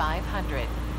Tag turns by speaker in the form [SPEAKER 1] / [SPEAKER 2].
[SPEAKER 1] 500.